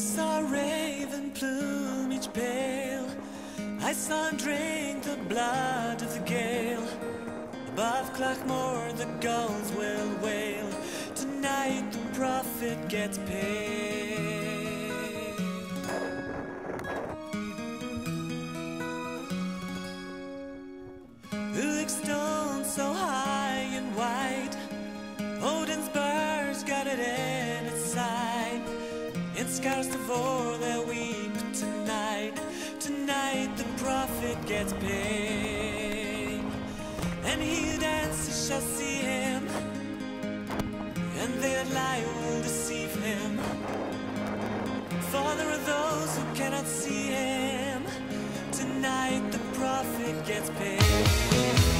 saw raven plumage pale. I saw drink the blood of the gale. Above Clackmore the gulls will wail. Tonight the prophet gets paid. Ulick stone scars of vor that weep tonight. Tonight the prophet gets paid. And he dances shall see him. And that lie will deceive him. For there are those who cannot see him. Tonight the prophet gets paid.